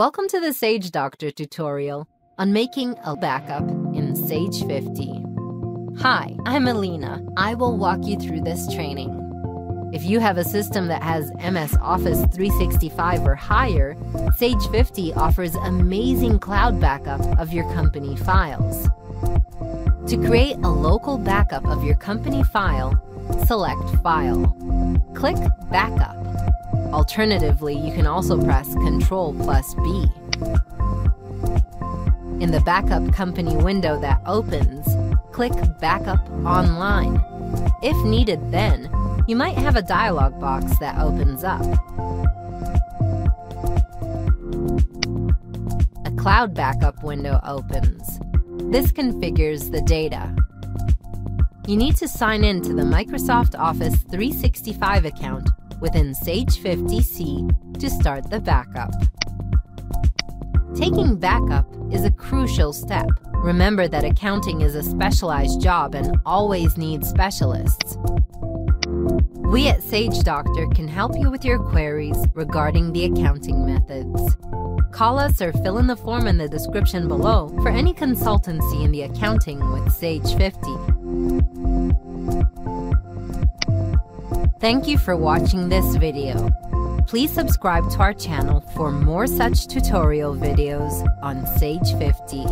Welcome to the Sage Doctor tutorial on making a backup in Sage 50. Hi, I'm Alina. I will walk you through this training. If you have a system that has MS Office 365 or higher, Sage 50 offers amazing cloud backup of your company files. To create a local backup of your company file, select File. Click Backup. Alternatively, you can also press Ctrl plus B. In the Backup Company window that opens, click Backup Online. If needed then, you might have a dialog box that opens up. A Cloud Backup window opens. This configures the data. You need to sign in to the Microsoft Office 365 account within Sage 50C to start the backup. Taking backup is a crucial step. Remember that accounting is a specialized job and always needs specialists. We at Sage Doctor can help you with your queries regarding the accounting methods. Call us or fill in the form in the description below for any consultancy in the accounting with Sage 50. Thank you for watching this video. Please subscribe to our channel for more such tutorial videos on Sage 50.